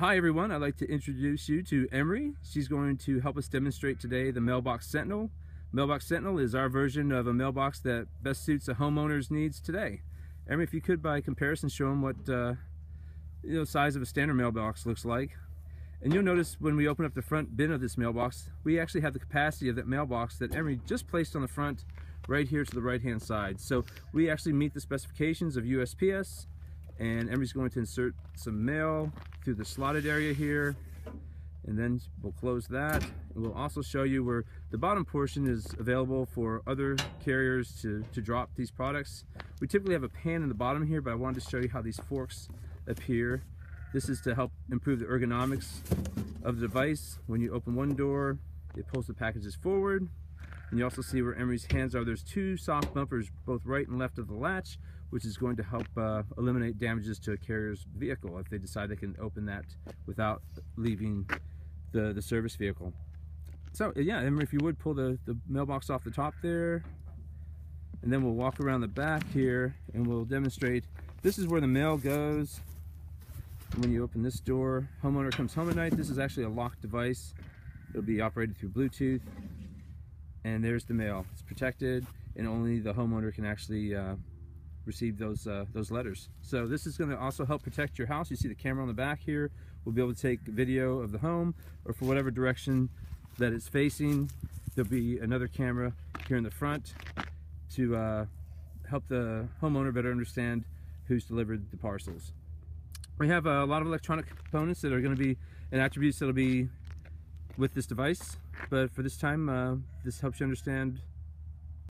Hi everyone, I'd like to introduce you to Emery. She's going to help us demonstrate today the Mailbox Sentinel. Mailbox Sentinel is our version of a mailbox that best suits a homeowner's needs today. Emery, if you could by comparison show them what uh, you know size of a standard mailbox looks like. And you'll notice when we open up the front bin of this mailbox, we actually have the capacity of that mailbox that Emery just placed on the front right here to the right hand side. So we actually meet the specifications of USPS and Emery's going to insert some mail through the slotted area here and then we'll close that and we'll also show you where the bottom portion is available for other carriers to, to drop these products. We typically have a pan in the bottom here but I wanted to show you how these forks appear. This is to help improve the ergonomics of the device. When you open one door it pulls the packages forward and you also see where Emery's hands are. There's two soft bumpers both right and left of the latch which is going to help uh, eliminate damages to a carrier's vehicle if they decide they can open that without leaving the, the service vehicle. So yeah, Emery, if you would pull the, the mailbox off the top there, and then we'll walk around the back here and we'll demonstrate. This is where the mail goes. when you open this door, homeowner comes home at night. This is actually a locked device. It'll be operated through Bluetooth. And there's the mail. It's protected and only the homeowner can actually uh, receive those uh, those letters. So this is going to also help protect your house. You see the camera on the back here. We'll be able to take video of the home or for whatever direction that it's facing. There'll be another camera here in the front to uh, help the homeowner better understand who's delivered the parcels. We have a lot of electronic components that are going to be and attributes that'll be with this device. But for this time, uh, this helps you understand